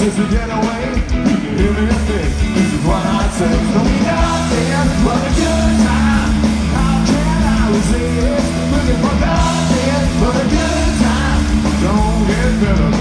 chances to get away You can hear me again This is what I say. Don't be nothing but a good time. How can I resist? Looking for nothing but a good time. Don't get better